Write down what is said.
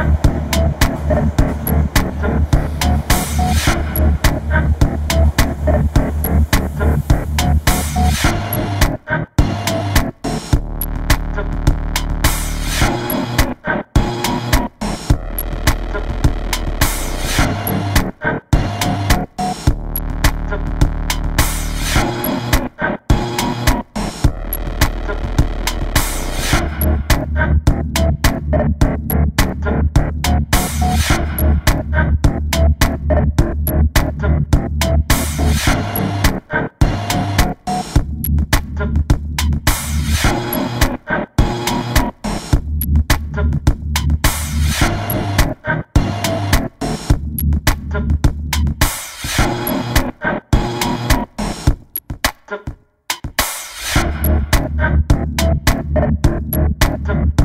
Thank Thank you.